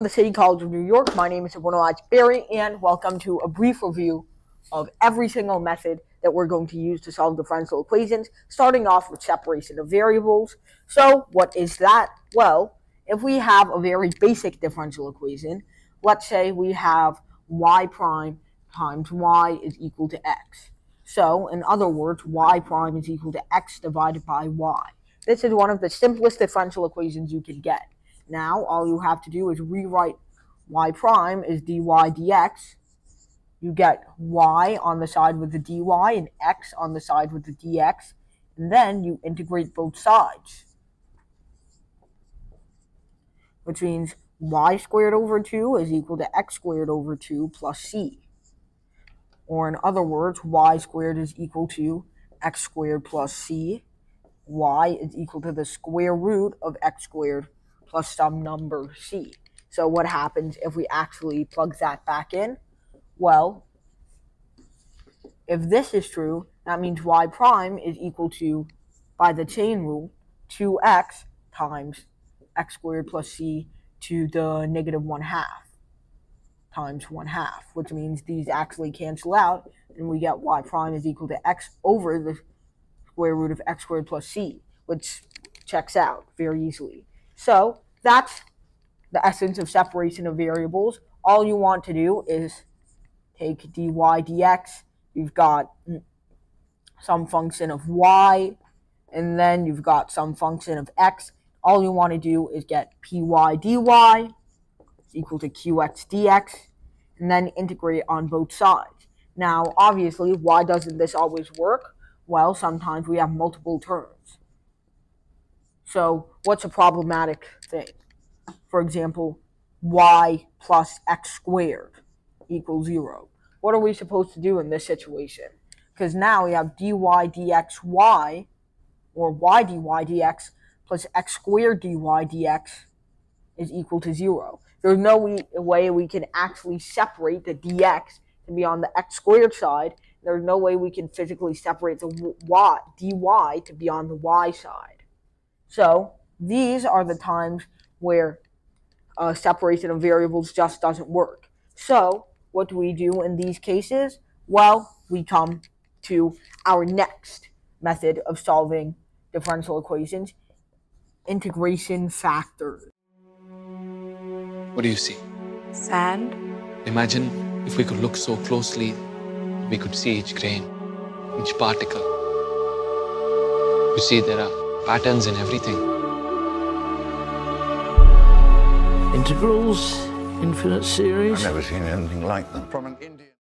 the City College of New York. My name is Suborno Bari, and welcome to a brief review of every single method that we're going to use to solve differential equations, starting off with separation of variables. So, what is that? Well, if we have a very basic differential equation, let's say we have y prime times y is equal to x. So, in other words, y prime is equal to x divided by y. This is one of the simplest differential equations you can get. Now, all you have to do is rewrite y prime is dy dx. You get y on the side with the dy and x on the side with the dx. And then you integrate both sides. Which means y squared over 2 is equal to x squared over 2 plus c. Or in other words, y squared is equal to x squared plus c. y is equal to the square root of x squared plus some number c. So what happens if we actually plug that back in? Well, if this is true, that means y prime is equal to, by the chain rule, 2x times x squared plus c to the negative 1 half times 1 half, which means these actually cancel out, and we get y prime is equal to x over the square root of x squared plus c, which checks out very easily. So that's the essence of separation of variables. All you want to do is take dy dx. You've got some function of y, and then you've got some function of x. All you want to do is get py dy is equal to qx dx, and then integrate on both sides. Now, obviously, why doesn't this always work? Well, sometimes we have multiple terms. So what's a problematic thing? For example, y plus x squared equals 0. What are we supposed to do in this situation? Because now we have dy dx y, or y dy dx, plus x squared dy dx is equal to 0. There's no way we can actually separate the dx to be on the x squared side. There's no way we can physically separate the y, dy to be on the y side. So these are the times where uh, separation of variables just doesn't work. So what do we do in these cases? Well, we come to our next method of solving differential equations, integration factors. What do you see? Sand. Imagine if we could look so closely, we could see each grain, each particle. You see, there are patterns in everything. Integrals, infinite series. I've never seen anything like them. From an Indian.